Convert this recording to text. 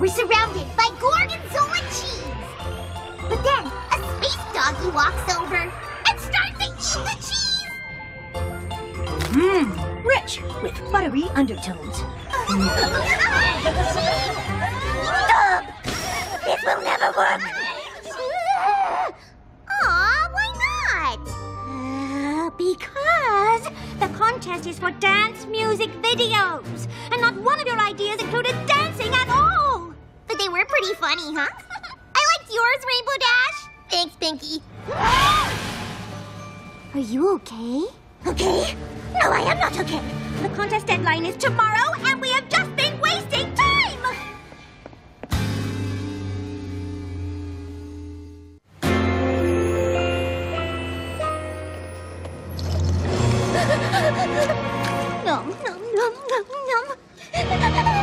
We're surrounded by gorgonzola cheese. But then a space doggy walks over and starts to eat the cheese. Mmm, rich with buttery undertones. Stop! This will never work. Aw, why not? Uh, because the contest is for dance music videos, and not one of your ideas included all. You're pretty funny, huh? I liked yours, Rainbow Dash. Thanks, Pinkie. Are you okay? Okay? No, I am not okay. The contest deadline is tomorrow, and we have just been wasting time! nom, nom, nom, nom, nom.